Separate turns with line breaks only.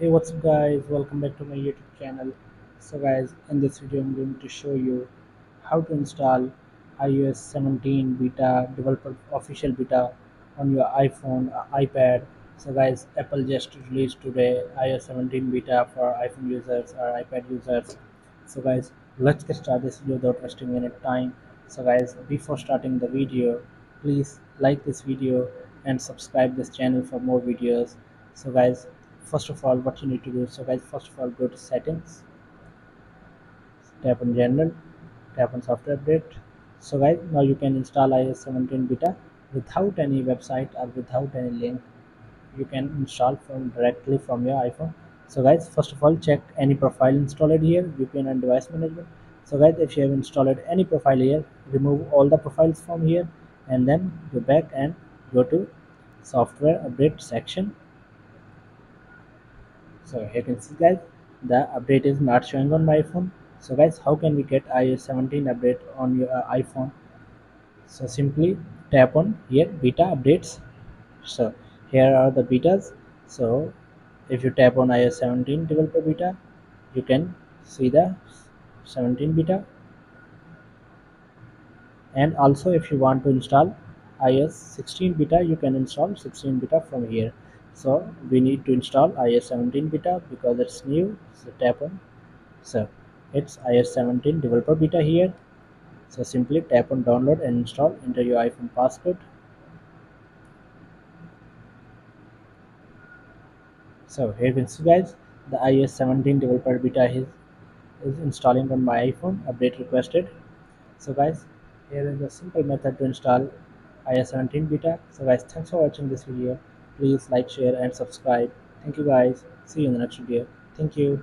hey what's up guys? Welcome back to my youtube channel. So guys in this video i'm going to show you how to install ios 17 beta developer official beta on your iphone ipad. So guys apple just released today ios 17 beta for iphone users or ipad users. So guys let's get started. This video without wasting any time. So guys before starting the video please like this video and subscribe this channel for more videos. So guys first of all what you need to do so guys first of all go to settings tap on general tap on software update. So guys now you can install iOS 17 beta without any website or without any link. You can install from directly from your iPhone. So guys first of all check any profile installed here VPN and device management. So guys if you have installed any profile here remove all the profiles from here and then go back and go to software update section so here you can see guys the update is not showing on my iphone so guys how can we get ios 17 update on your uh, iphone? So simply tap on here beta updates. So here are the betas. So if you tap on ios 17 developer beta you can see the 17 beta. And also if you want to install ios 16 beta you can install 16 beta from here so we need to install iOS 17 beta because it's new. So tap on so it's iOS 17 developer beta here. So simply tap on download and install. Enter your iPhone password. So here you can see guys the iOS 17 developer beta is, is installing on my iPhone. Update requested. So guys here is a simple method to install iOS 17 beta. So guys thanks for watching this video please like share and subscribe. Thank you guys. See you in the next video. Thank you